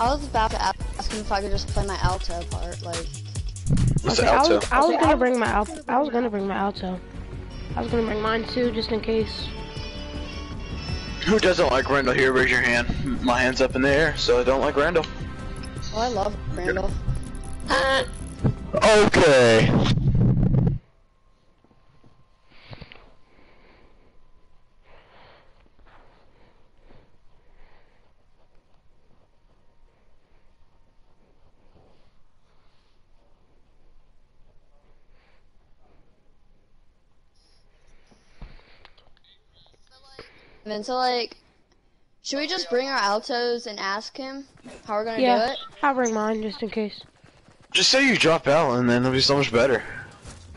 I was about to ask him if I could just play my alto part, like. What's Okay, the I alto? was, I was gonna bring my alto. I was gonna bring my alto. I was gonna bring mine too, just in case. Who doesn't like Randall here? Raise your hand. My hand's up in the air, so I don't like Randall. Oh, I love Randall. Okay. And so like, should we just bring our altos and ask him how we're gonna do Yeah, it? I'll bring mine just in case. Just say you drop out, and then it'll be so much better.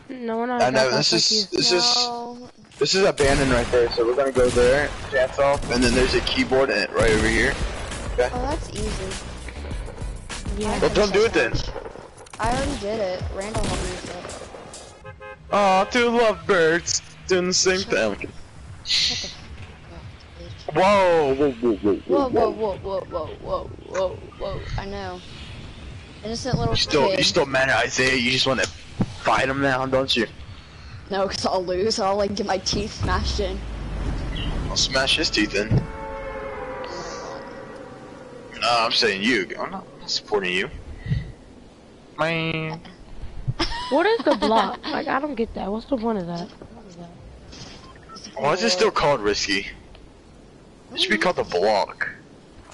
No, we're not. I know this is like this is this is abandoned right there. So we're gonna go there, dance off, and then there's a keyboard in it right over here. Oh, that's easy. Yeah. Well, don't do it then. I already did it. Randall helped me with it. Oh, two lovebirds doing the same thing. Shut the Whoa, whoa, whoa, whoa, Whoa, whoa, whoa, whoa, whoa, whoa, whoa, whoa. I know. Innocent little You still, kid. you still mad at Isaiah? You just want to fight him now, don't you? No, because I'll lose. I'll like get my teeth smashed in. I'll smash his teeth in. No, I'm saying you. I'm not supporting you. Man. What is the block? like, I don't get that. What's the point of that? Why is it still called risky? It should be called the block.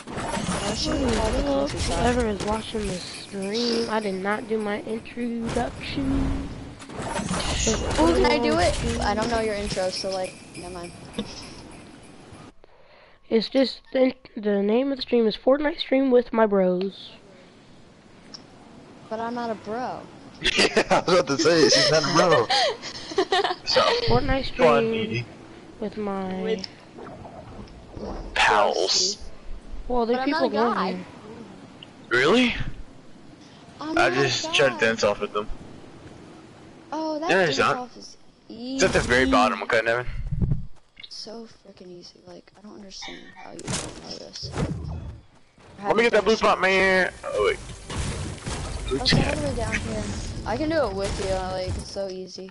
I should have called the countryside. Whoever is watching this stream, I did not do my introduction. Oh, can I do it? I don't know your intro, so like, never mind. It's just the, the name of the stream is Fortnite stream with my bros. But I'm not a bro. yeah, I was about to say, she's not a bro. So, Fortnite fun stream meeting. with my With- Pals. well, there's But I'm people not a going guy. here. Really? I'm I just a tried to dance off with them. Oh, that Yeah, dance not. off is easy. It's at the very bottom, okay, Nevin? So freaking easy. Like, I don't understand how you don't know this. Let me get that blue spot, man. Oh, wait. Blue Okay, all the way down here. I can do it with you. Like, it's so easy.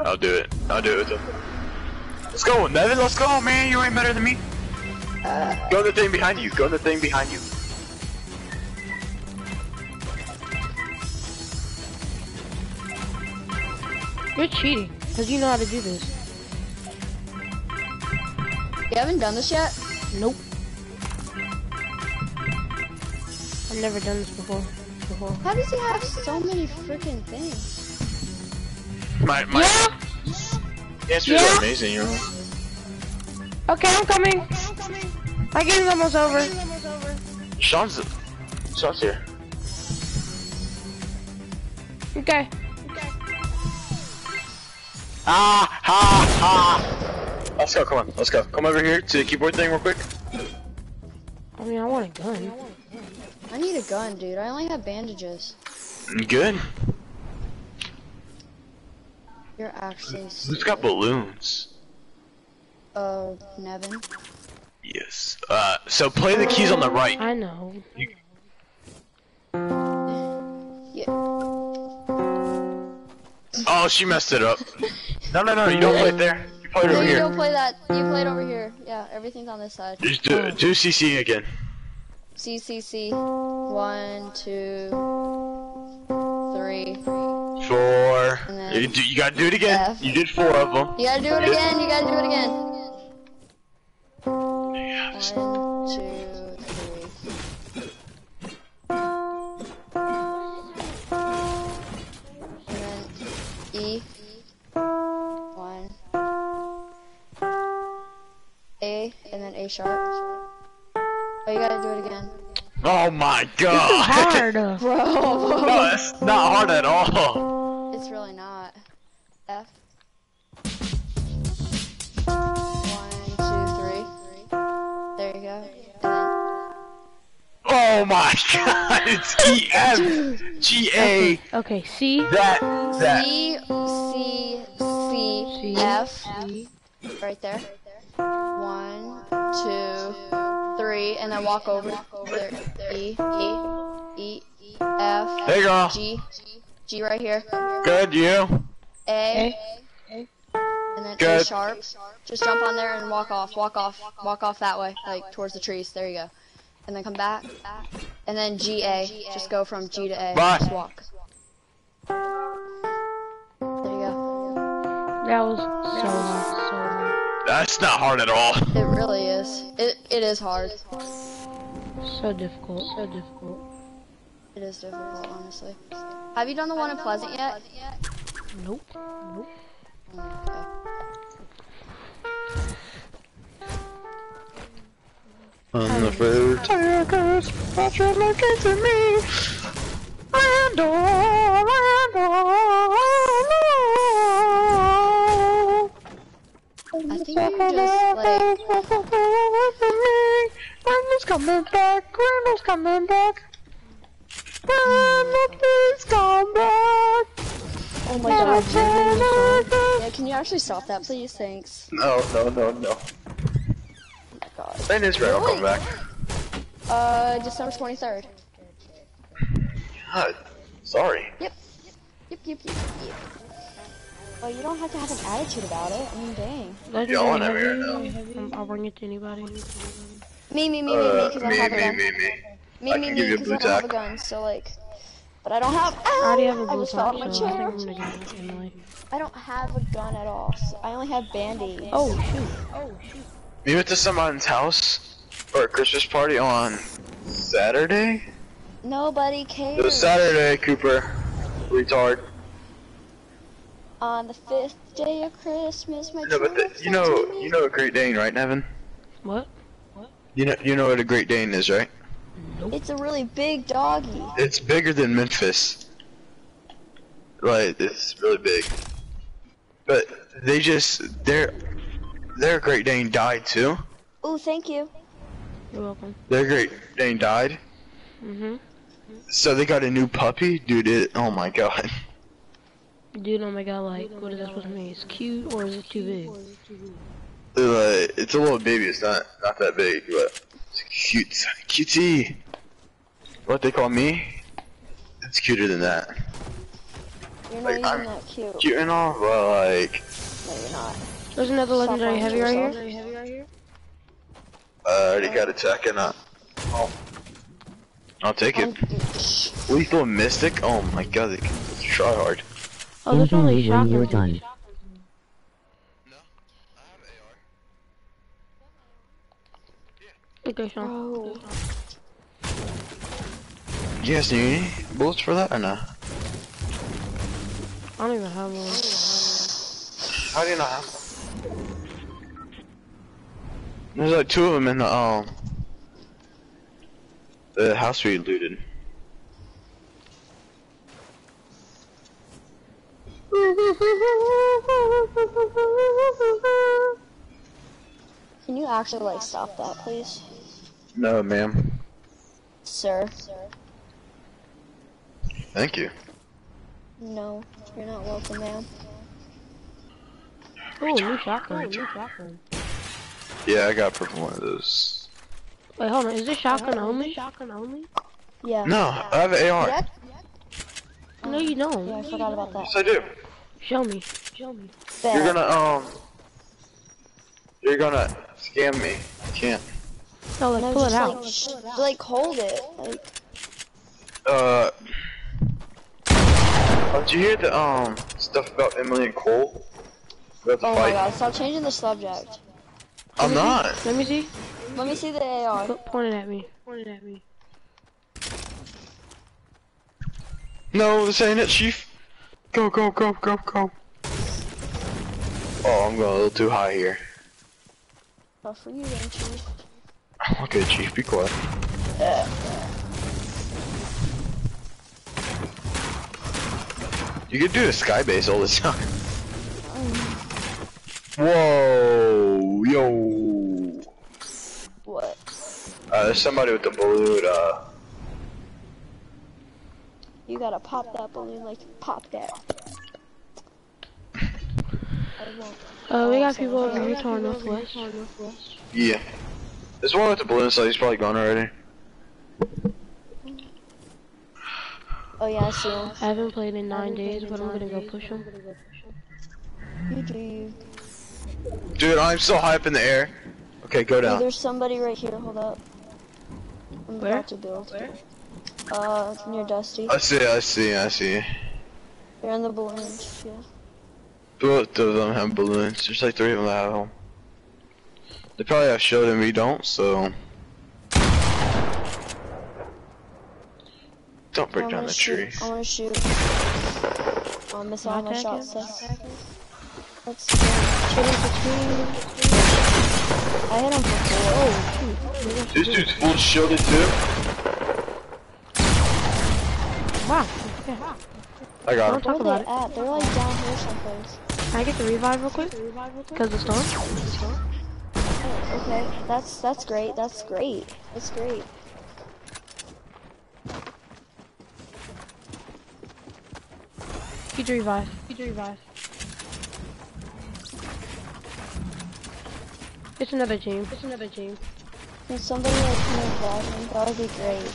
I'll do it. I'll do it with them. Let's go, Nevin. Let's go, man. You ain't better than me. Go in the thing behind you. Go in the thing behind you. You're cheating because you know how to do this. You haven't done this yet? Nope. I've never done this before. Before. How does he have so many freaking things? My, my Yeah. answers Yeah. are amazing, you know? Okay, I'm coming. My game's almost over. Sean's, Sean's here. Okay. Ah, ha, ha. Let's go, come on. Let's go. Come over here to the keyboard thing real quick. I mean, I want a gun. I need a gun, dude. I only have bandages. Good. You're actually. Who's got balloons? Oh, Nevin. Yes. Uh, so play the keys on the right. I know. Yeah. Oh, she messed it up. No, no, no, you don't play it there. You play it No, over you here. don't play that. You play it over here. Yeah, everything's on this side. Just do, do CC again. CCC. One, two, three. Four. And then You, do, you gotta do it again. F. You did four of them. You gotta do it again. You gotta do it again. One, two, three. And then E. One. A, and then A sharp. Oh, you gotta do it again. Oh my This is hard. Bro! no, it's not hard at all. It's really not. F. Oh my god. It's E F G A. Okay, C. That. That. C, C, C, C. F. Right there. One, two, three. and then walk over there. E E E F There you go. G G right here. Good, you. A and then A Good. sharp. Just jump on there and walk off. Walk off. Walk off that way, like towards the trees. There you go. And then come back. And then G A. Just go from G to A. Bye. Just walk. There you go. That was so hard, so hard. That's not hard at all. It really is. It it is hard. So difficult, so difficult. It is difficult, honestly. Have you done the one in Pleasant yet? Nope. Nope. Oh okay. On the road, tigers, watch your looking to me. Randall, Randall, I think you just like Randall's coming back, Randall's coming back. Randall, please come back. Oh my god. Yeah, can you actually stop that, please? Thanks. No, no, no, no. My god. When is Randall coming back? Uh, December 23rd. God, sorry. Yep. Yep, yep, yep, yep. Well, you don't have to have an attitude about it. I mean, dang. Legendary Yeah, I wanna heavy, hear it heavy. Um, I'll bring it to anybody. Me, me, me, me, me, Uh, because I me, have a me, gun. me, me. Me, I me, me, give because I don't have a gun, so like. But I don't have. I already have a I blue just fell top, out of so my chair. I'm gonna get it anyway. I don't have a gun at all. So I only have band-aids. Oh shoot! Oh shoot! We went to someone's house for a Christmas party on Saturday. Nobody came. It was Saturday, Cooper. Retard. On the fifth day of Christmas, my No, but the, you know, you know a Great Dane, right, Nevin? What? You know, you know what a Great Dane is, right? It's a really big doggy. It's bigger than Memphis. Like, it's really big. But they just, their, their Great Dane died too. Oh, thank you. You're welcome. Their Great Dane died. Mhm. So they got a new puppy, dude. It, oh my god. Dude, oh my god, like, what is that supposed to mean? It's cute or is it too big? Uh, it's a little baby. It's not not that big, but it's cute, cutie. What they call me? It's cuter than that. You're not Like, even I'm that cute. Cute and all, but like, No, you're not. There's another Stop legendary lying to heavy right yourself. here. uh, I already got a tech and uh, oh, I'll take it. Shh. Lethal Mystic. Oh my god, they can try hard. Oh, there's only a when shotgun. you're done. Okay, Sean. Bro. You guys need any bullets for that or not? I don't even have one. How do you not have? There's like two of them in the um the house we looted. Can you actually like stop that, please, No, ma'am. sir? Sir. Thank you. No, you're not welcome, ma'am. Oh, new shotgun. New shotgun. Yeah, I got purple one of those. Wait, hold on. Is this shotgun only? Shotgun only? Yeah. No, I have an AR. Yeah, No, you don't. yeah, I forgot about that. Yes, I do. Show me. Show me. You're gonna um. You're gonna scam me. I can't. No, like No, pull it just out. like, sh- like hold it. Like, Uh. Oh, did you hear the um stuff about Emily and Cole? About the oh my fight? god, stop changing the subject. I'm not. Let me see. Let me see the AR. Po- Point it at me. Point it at me. No, this ain't it, Chief. Go, go, go, go, go. Oh, I'm going a little too high here. Oh, for you then, Chief. Okay, Chief, be quiet. You could do a sky base all the time. Um. Whoa, yo. What? Uh, there's somebody with the balloon, uh, You gotta pop that balloon like pop that. I won't. Uh, we got people over here to our northwest. yeah. There's one with the balloon, so he's probably gone already. Oh yeah, I see him. I haven't played in nine days, but I'm gonna go push him. You do. Dude, I'm so high up in the air. Okay, go Hey, down. there's somebody right here. Hold up. I'm Where? about to build. Uh, near Dusty. I see, I see, I see. They're in the balloons. Yeah. Both of them have balloons. There's like three of them that have them. They probably have shield and we don't, so. Don't break I down the shoot. tree. I wanna shoot. Oh, miss all my Attack shots. him. sis. Let's go. Shoot him for two. I hit him for four. Oh, shoot. This dude's full shielded too. Wow. Yeah. I got him. Don't talk Where about they it. at? They're like down here someplace. Can I get the revive real quick? Because the storm? Oh, okay. That's that's great. That's great. That's great. Huge revive. Huge revive. It's another team. It's another team. Can somebody like come and grab him? That would be great.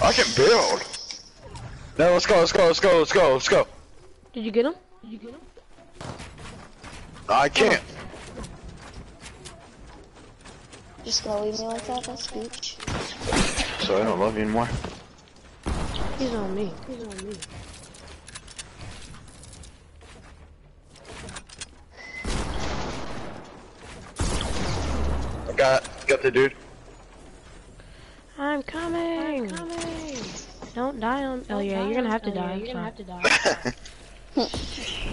I can build. No, let's go, let's go, let's go, let's go, let's go. Did you get him? Did you get him? I can't. Just gonna leave me like that? That's gooch. So I don't love you anymore. He's on me. He's on me. Got, got the dude. I'm coming. I'm coming. Don't die on. Oh yeah, you're gonna have to die. You're gonna have to die.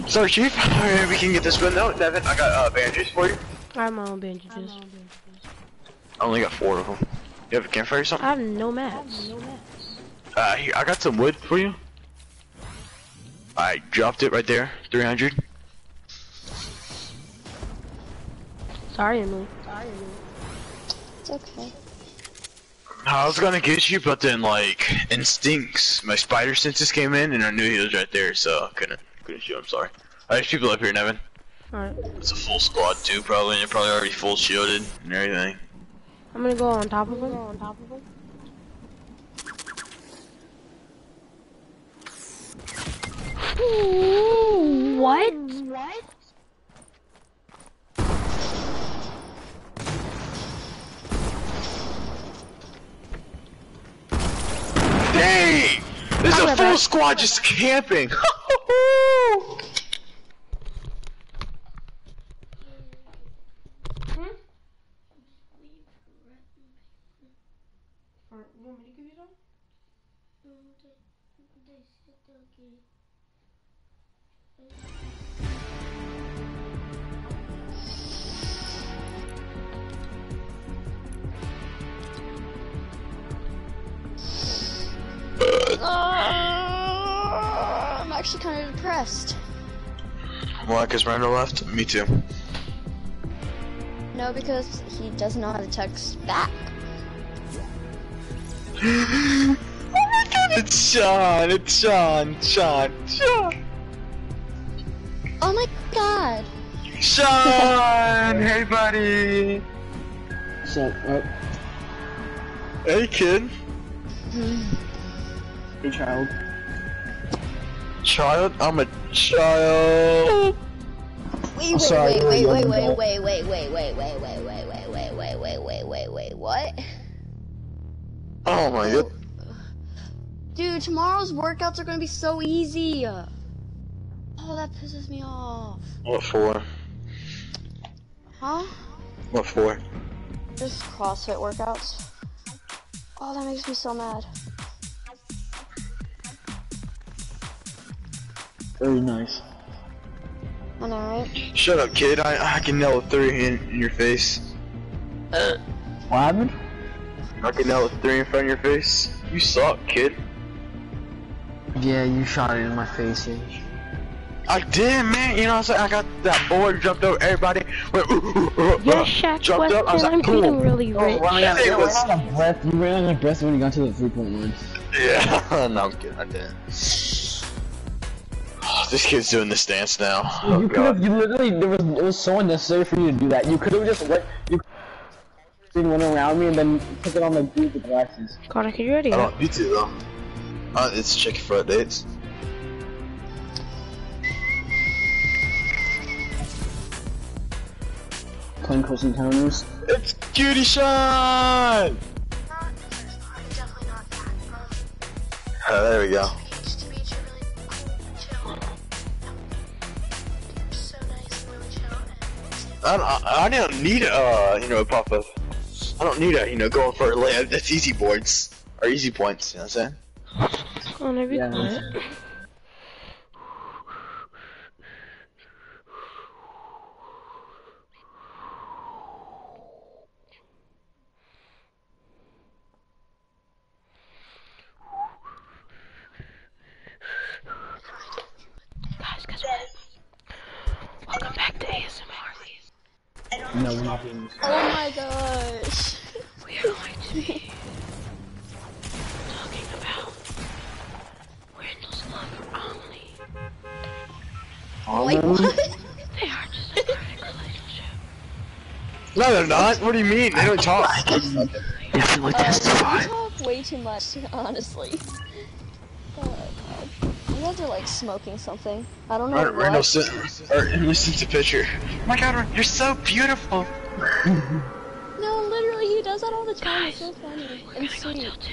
Sorry, Chief. Alright, we can get this one though. Devin, I got uh, bandages for you. I have my own bandages. I only got four of them. You have a campfire or something? I something? have no mats. Uh, here, I got some wood for you. I dropped it right there, 300. Sorry, Emily. Sorry, Emily. It's okay. I was gonna get you, but then like instincts, my spider senses came in, and I knew he was right there, so I couldn't couldn't shoot. I'm sorry. Alright, there's people up here, Nevin. Alright. It's a full squad too, probably, and they're probably already full shielded and everything. I'm gonna go on top of him. on top of him. What? What? Hey! There's a full squad just camping! Thank you. Actually kind of depressed. Why? Cause Randall left. Me too. No, because he doesn't know how to text back. oh my god, it's Sean! It's Sean! Sean! Sean! Oh my god. Sean! hey, buddy! What's up? Hey, kid. hey, child. Child? I'm a child. Wait, wait, wait, wait, wait, adult. wait, wait, wait, wait, wait, wait, wait, wait, wait, wait, wait, wait, wait, wait, what? Oh my god. Dude, tomorrow's workouts are gonna be so easy. Oh, that pisses me off. What for? Huh? What for? Just CrossFit workouts. Oh, that makes me so mad. Very nice. I know, right? Shut up, kid. I, I can nail a three in, in your face. What happened? I can nail a three in front of your face. You suck, kid. Yeah, you shot it in my face. Yeah. I did, man. You know what I'm saying? I got that board, jumped over everybody. Went, ooh, ooh, ooh, Yes, uh, Shaq jumped up. I was Weston, I'm like, getting really Oh, rich. well, yeah, It you was- ran out of breath. You ran out of breath when you got to the three point line. Yeah, no, I'm kidding. I didn't. this kid's doing this dance now. Oh, you could have. You literally. There was. It was so unnecessary for you to do that. You could have just let. You. Then went around me and then took it on my boot with glasses. Connor, can you ready? I don't need to though. Uh, it's checking for updates. Playing close encounters. It's Cutie Shine! Definitely not that. Um, Uh, there we go. I don't, I don't need uh, you know, pop up. I don't need a, you know, going for a layup. That's easy boards or easy points. You know what I'm saying? Connor, be Yeah, quiet. Guys, guess what? Welcome back to ASMR. No, we're not doing this. Oh my gosh. We are going to be talking about Randall's love only. Wait, Um, what? They are just a perfect relationship. No, they're not. What do you mean? They don't talk. Definitely Uh, testify. you talk way too much, honestly. My god. You guys are like smoking something. I don't know Alright, what. Randall sent, or listen to picture. Oh my God, you're so beautiful. No, literally, he does that all the time. It's so funny We're and go sweet. tilted.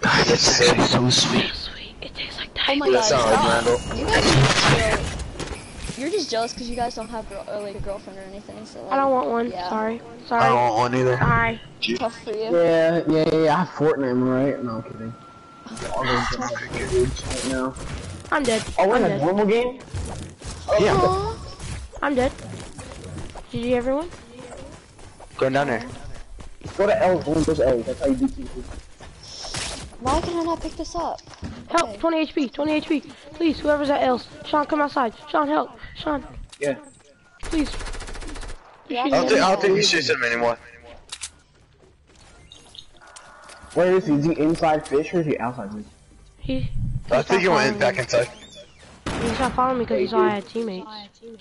God, that's actually so sweet. So sweet. It tastes like Oh my diamonds. That god, sounds like stop. Randall. You guys are chill. You're just jealous because you guys don't have girl, or, like a girlfriend or anything. So like, I don't want one. Yeah. Sorry. I Sorry. don't want one either. Sorry. tough for you. Yeah, yeah, yeah, yeah. I have Fortnite, am I right? No, I'm kidding. All those right now. I'm dead. Oh, we're I'm in a dead. normal game? Oh. Yeah, Aw. I'm dead. GG everyone. going down there. Go to L, one of those L's. That's how you do things. Why can I not pick this up? Help. Okay. 20 HP. 20 HP. Please, whoever's at else. Sean, come outside. Sean, help. Sean, Yeah. please. Yeah, I don't think, I don't think yeah. you should send him anymore. Where is he? Is he inside fish or is he outside fish? He. I think he went back in. inside. He's not following me because he saw I had teammates. Yeah.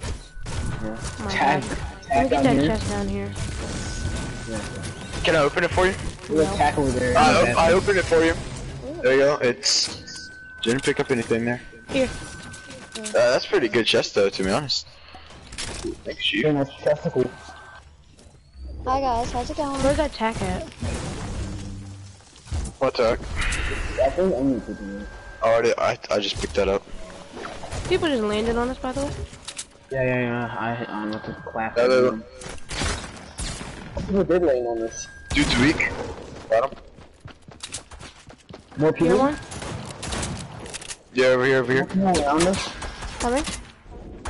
Oh my Tag. god. Let me get that here. chest down here. Can I open it for you? There's a over there. I, op- I opened it for you. There you go. It's didn't pick up anything there. Here. Uh, that's pretty good chest though, to be honest. Thanks, you. Very much testicle. Hi guys, how's it going? Where's that tack at? What's up? I think I'm gonna do it. Already, I I just picked that up. People just landed on us, by the way. Yeah, yeah, yeah. I, I'm um, not the clap. Yeah, they- People did land on this. Dude's weak. Got him. More people? one. Yeah, over here, over here. More people around us. Coming.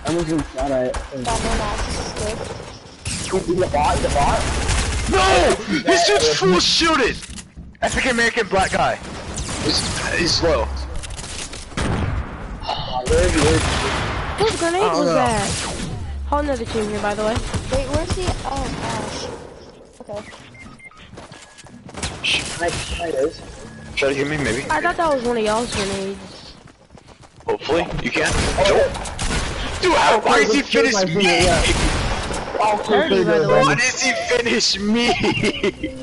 I'm just gonna shot at it. Got no matches, this is good. Is the bot? The bot? No! This dude's full shielded! African American black guy. He's, he's slow. Where is he? Where is he? Whose grenade don't was know. that? Whole another team here, by the way. Wait, where's the? Oh gosh. Okay. Nice, there it is. Try to get me, maybe. I thought that was one of y'all's grenades. Hopefully, you can. Dude, how, why does he finish me? Oh, Dirty, by the way. Why does he finish me?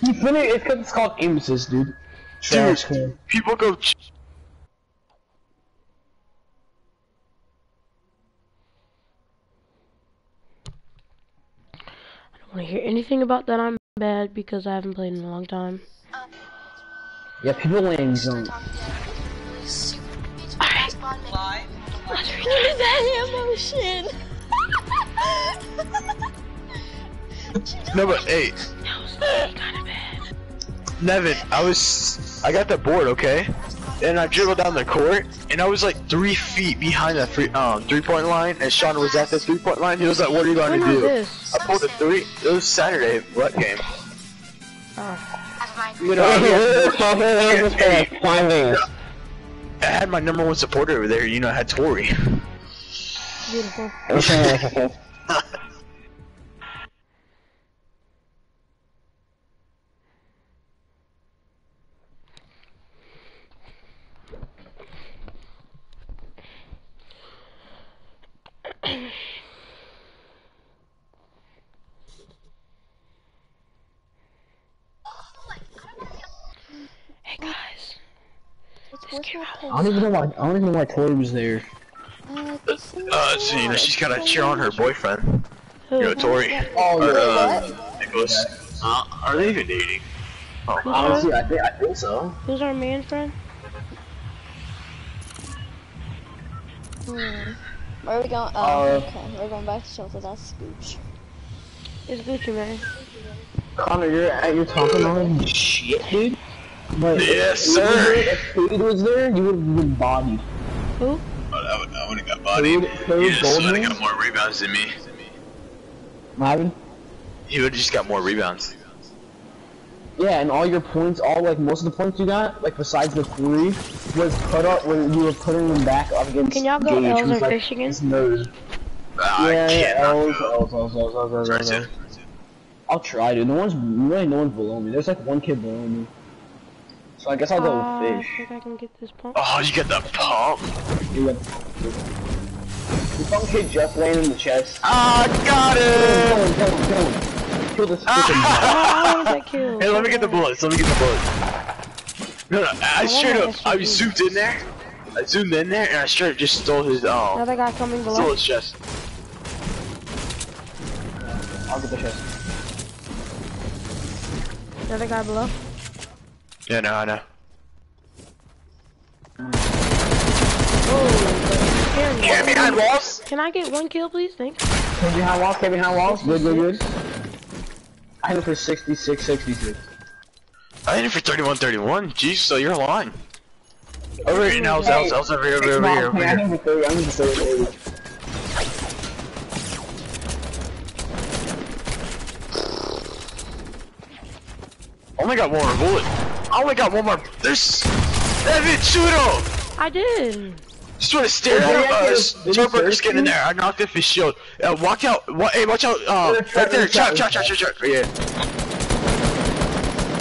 He finished. It's because it's called aim assist, dude. Trash can. People go. Ch- I don't want to hear anything about that I'm bad because I haven't played in a long time. Yeah, people land zone. super Alright. Live. Let's redo Look at that emotion. No, but hey, That was kind of bad. Nevin, I was. I got the board, okay? And I dribbled down the court, and I was like three feet behind the three um three point line, and Sean was at the three point line. He was like, "What are you going When to do?" this? I pulled a three. It was Saturday. What game? Oh. You know, hey, Finding. I had my number one supporter over there. You know, I had Tori. Beautiful. Where's my I don't even know why. I don't even know why Tori was there. Uh, so, you know, she's gotta cheer on her boyfriend. Who? You know, Tori. Oh Or, uh, Nicholas. Uh, are they even dating? Oh, Honestly, I think I think so. Who's our man friend? Hmm. Where are we going? Uh, Oh, okay. We're going back to shelter. That's Scooch. It's Gucci man. Connor, you're at your top of line. Shit, dude. But Yes, if sir. there- If Cade was there, you would have been bodied. Who? I would, I would have got bodied. Cade- Cade He just would have got more rebounds than me. Marvin? He would have just got more rebounds. Yeah, and all your points, all like most of the points you got, like besides the three, was put up when you were putting them back up against. Can y'all go Gage, L's who's, or like, fish again? this nerd. Uh, yeah, I can't. L's, L's, L's, L's, L's, L's, Try L's, to. L's. I'll try, dude. No one's really no one's below me. There's like one kid below me. So I guess I'll go Uh, with I think I can get this pump. Oh, you got the pump. You got the some kid just landed in the chest. Ah, got Kill it. him, kill him, kill him. Kill this freaking Oh, I wanted that kill. Hey, let me get the bullets. Let me get the bullets. No, no, I straight up, I zoomed in there. I zoomed in there and I straight up just stole his, um, Another guy coming below. stole his chest. I'll get the chest. Another guy below. Yeah, no, I know. Oh. Get behind walls. Can I get one kill, please? Thanks. Came behind walls, came behind walls. Good, good, good. I hit him for 66, 66. I hit it for 31, 31. Jeez, so you're lying. Over here, Nels, Hey, Nels, Nels, over here, over here, over here, over I here. hit him for 30, I'm just 30, 30. Only got one more bullet. I only got one more. There's. Evan, shoot him! I did. Just want to stare at he him. Uh, actually- did he Charburger's search getting in there. I knocked off his shield. Uh, walk out. Wa hey, watch out. Uh, right there. trap, Trap, there's trap, a trap, trap, trap. Yeah.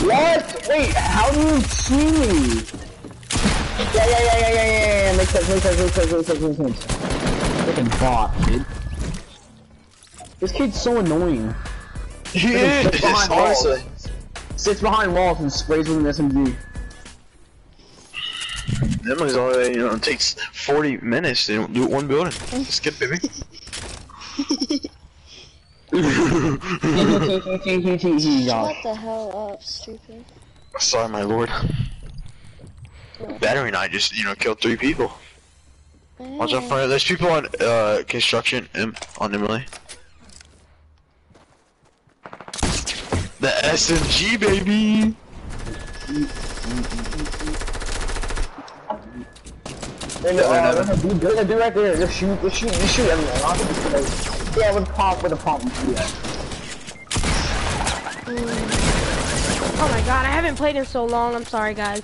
What? Wait, how do you see me? Yeah, yeah, yeah, yeah, yeah, yeah, yeah. Makes sense, makes sense, makes sense, makes sense, makes sense. Freaking bot, dude. This kid's so annoying. He Freaking sits is, honestly. Sits behind walls and sprays with an SMG. That one's only, you know, it takes 40 minutes to do it one building. Skip, baby. Shut the hell up, stupid. Sorry, my lord. Battery and I just, you know, killed three people. Watch out for There's people on uh, construction um, on Emily. The SMG, baby. And, uh, there's a dude, there's a dude right there. Just shoot, just shoot, just shoot everyone. I'll just, like, yeah, with a pump, with a pump. Yeah. Oh my god, I haven't played in so long. I'm sorry, guys.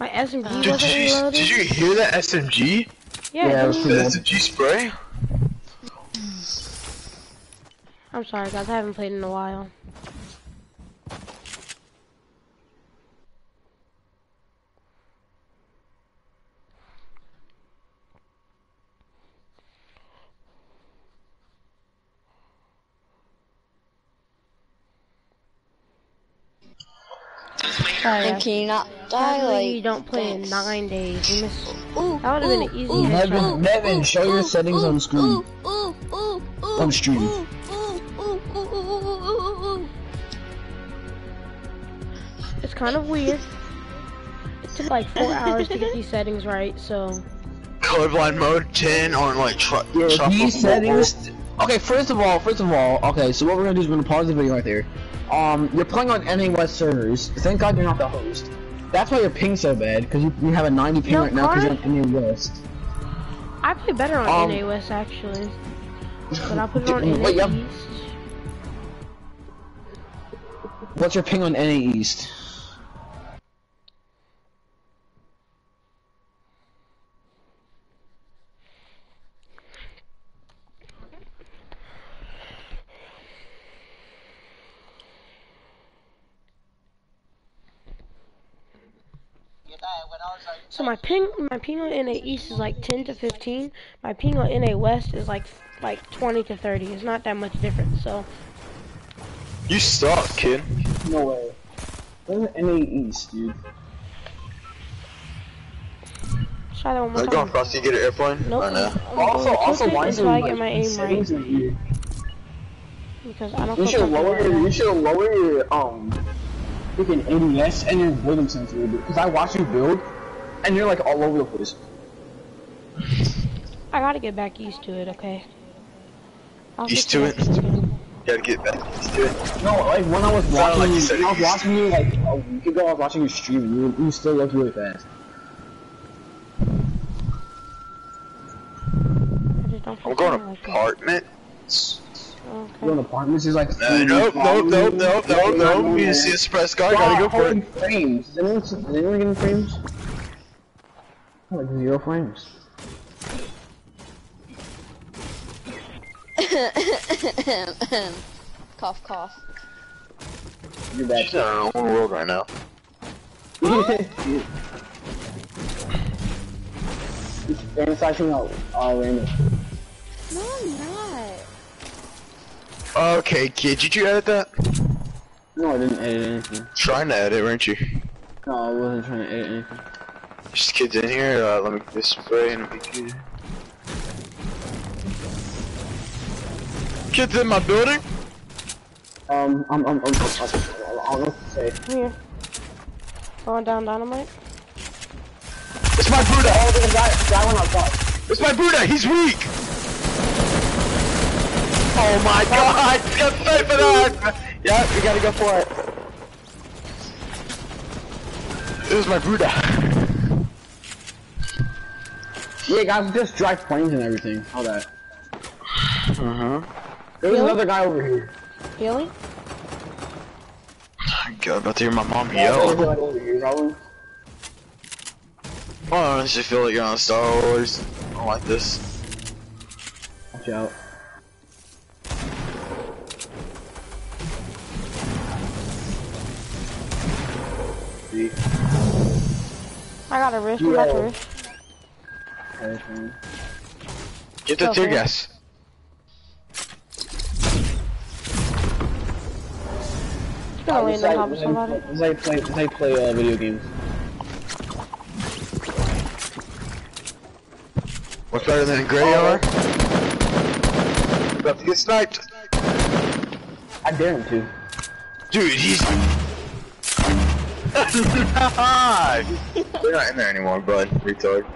My SMG Did wasn't you, reloaded. did you hear that SMG? Yeah, Yeah, it it was didn't- pretty The good. SMG spray? I'm sorry, guys. I haven't played in a while. Sorry, And guys. can you not die Sadly, you don't play in nine days. You missed. Ooh, That would've been an easy ooh, headshot. Nevin, ooh, Nevin, ooh, show your ooh, settings ooh, on screen. ooh, ooh, ooh, ooh, On stream. It's kind of weird. It took like four hours to get these settings right, so. Colorblind mode 10 on like tr Yeah, these settings. Okay, first of all, first of all, okay, so what we're gonna do is we're gonna pause the video right there. Um, you're playing on NA West servers. Thank God you're not the host. That's why your ping's so bad, because you, you have a 90 ping No, right now because you're on NA West. I play better on Um, NA West actually. But I put it on Wait, NA yep. East. What's your ping on NA East? So my ping, my ping on NA East is like 10 to 15. My ping on NA West is like like 20 to 30. It's not that much different. So You suck, kid. No way. Where's NA East, dude? try that one more Like going time. Frosty get an airplane? Nope. Or no? I'm Also, going also, why is until I like get my aim right here? because I don't You should lower comfortable your, with you should lower your um freaking ADS and your building sense a little bit. Cause I watch you build, and you're like all over the place. I gotta get back used to it. Okay. I'll Used to it? used Gotta get back used to it. No, like when I was Sounded watching, like you you, said I was watching you like a week ago. I was watching you stream, and you, you still look really fast. I just don't feel I'm going comfortable like apartments. Okay. You're in apartments. There's like Uh, nope, nope, nope, nope, nope, nope. You see a suppressed car, gotta go for it. Frames. Does anyone, does anyone get any frames? Like zero frames. cough, cough. You're bad. She's in her own world right now. Fantasizing out uh, random. No, I'm not. Okay, kid, did you edit that? No, I didn't edit anything. Trying to edit, weren't you? No, I wasn't trying to edit anything. Just kids in here, uh, let me get this spray and be good. Kids in my building? Um, I'm, I'm, I'm, I'm, I don't know what to say. Come here. Going down dynamite. It's my Buddha! Oh, there's a guy, guy went outside. It's my Buddha! He's weak! Oh my god! Got fight for that! Yeah, we gotta go for it. It was my Buddha. Yeah, guys, just drive planes and everything. All that. Uh-huh. There's Really? another guy over here. Healing? God, about to hear my mom Yeah, yell. like over here, probably. I just feel like you're on Star Wars. I don't like this. Watch out. See? I got a wrist. I'm about to wrist. Okay. Get the Okay. tear gas. It's gonna land on top of Let's somebody. like- let's play, let's play uh, video games. What's better than a gray R? About to get sniped. I dare him to. Dude, he's. Nice. They're not in there anymore, bud. Retard.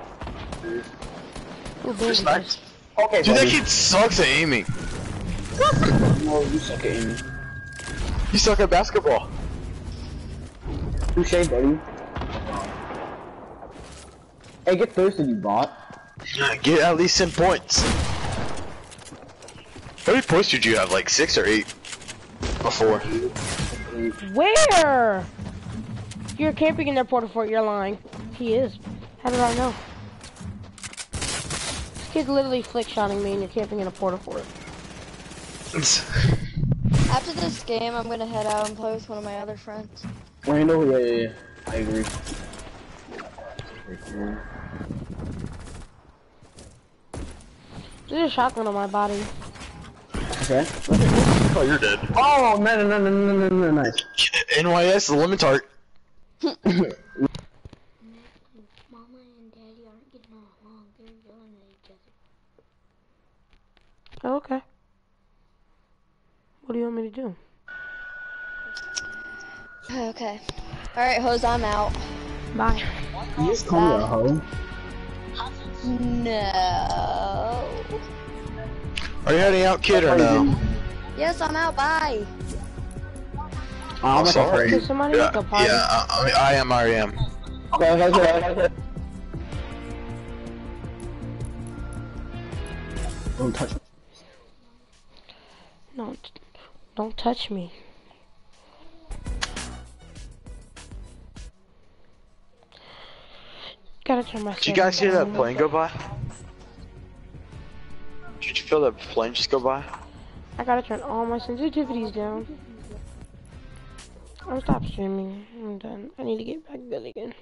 Ooh, Just baby. Okay, Dude, that kid sucks at aiming. No, you suck at aiming. You suck at basketball. Touche, buddy. Hey, get thirsty, you bot. Get at least 10 points. How many points did you have? Like six or eight? Before. Where? You're camping in their porta fort. You're lying. He is. How did I know? This kid's literally flick shotting me, and you're camping in a porta fort. After this game, I'm gonna head out and play with one of my other friends. Randall, yeah, yeah, yeah. I agree. There's a shotgun on my body. Okay. oh, you're dead. Oh, no, no, no, no, no, no, no, nice. NYS, the lemon tart. Mama and Daddy aren't getting along. They're yelling at each other. Oh, okay. What do you want me to do? Okay. Alright, Hose, I'm out. Bye. You just call me a hoe. No. Are you heading out, kid, or no? Yes, I'm out. Bye. I'm I'm sorry. Can somebody Yeah, make a party? yeah I, I, mean, I am, I am. Okay, okay, okay, okay. Don't touch me. No, t- don't touch me. Gotta turn my. Did you guys hear that plane go by? Did you feel that plane just go by? I gotta turn all my sensitivities down. I'm stop streaming. I'm done. I need to get back good again.